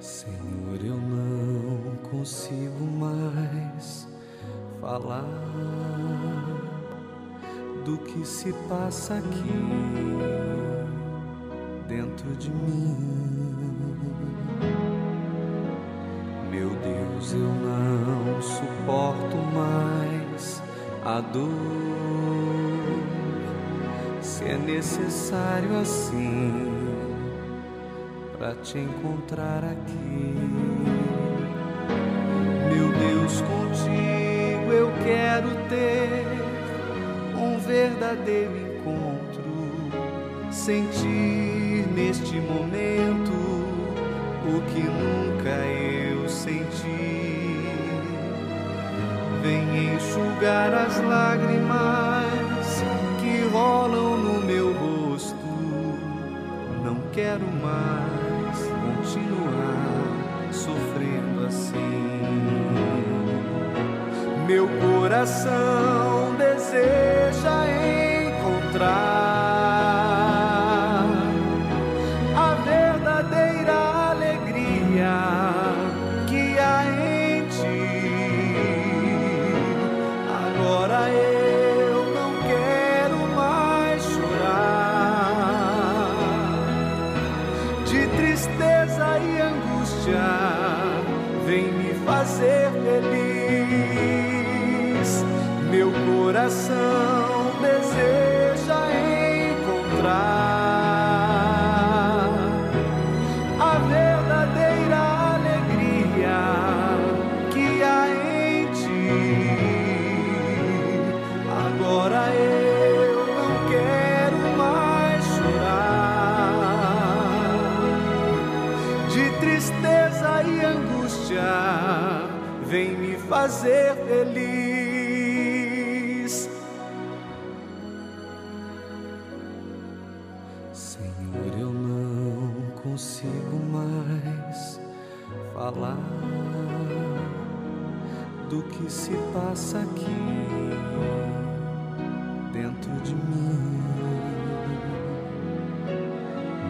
Senhor, eu não consigo mais falar do que se passa aqui dentro de mim. Meu Deus, eu não suporto mais a dor se é necessário assim para te encontrar aqui. Meu Deus, contigo eu quero ter um verdadeiro encontro, sentir neste momento o que nunca eu senti. Vem enxugar as lágrimas que rolam quero mais continuar sofrendo assim. Meu coração coração deseja encontrar a verdadeira alegria que há em ti. Agora e angústia. Vem me fazer feliz. se passa aqui dentro de mim.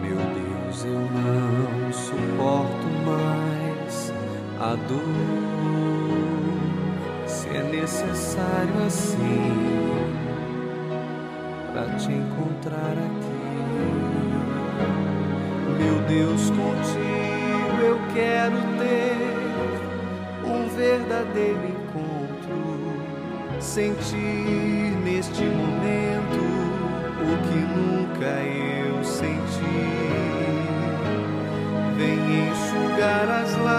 Meu Deus, eu não a dor. Se é necessário assim para te encontrar aqui. Meu Deus, contigo eu quero ter um verdadeiro sentir neste momento o que nunca eu senti. Vem enxugar as lágrimas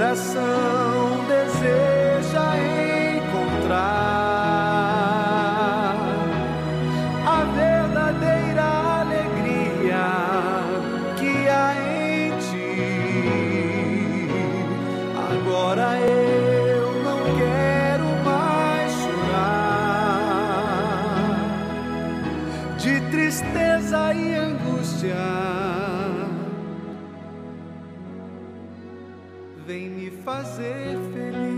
coração deseja encontrar a verdadeira alegria que há em ti. Agora eu não quero mais chorar de tristeza e angústia. Fazer feliz.